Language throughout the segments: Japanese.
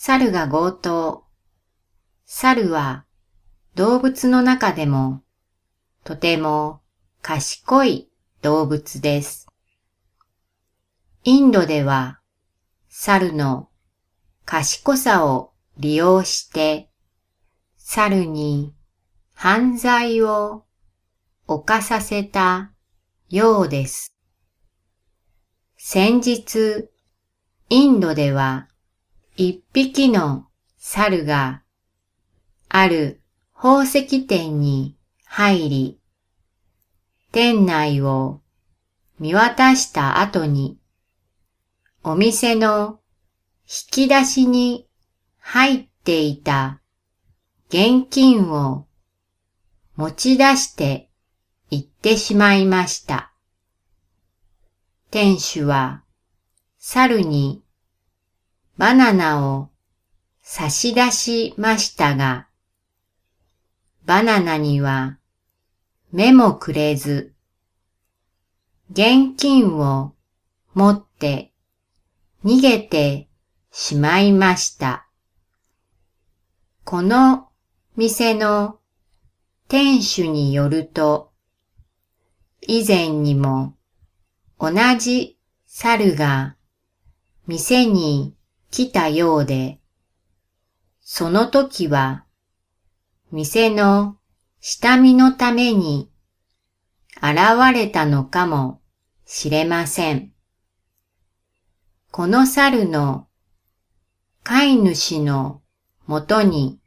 猿が強盗。猿は動物の中でもとても賢い動物です。インドでは猿の賢さを利用して猿に犯罪を犯させたようです。先日、インドでは一匹の猿がある宝石店に入り、店内を見渡した後に、お店の引き出しに入っていた現金を持ち出して行ってしまいました。店主は猿にバナナを差し出しましたが、バナナには目もくれず、現金を持って逃げてしまいました。この店の店主によると、以前にも同じ猿が店に来たようで、その時は店の下見のために現れたのかもしれません。この猿の飼い主のもとに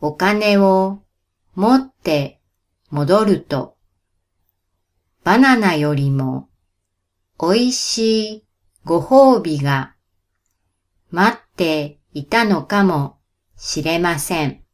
お金を持って戻ると、バナナよりも美味しいご褒美が待っていたのかもしれません。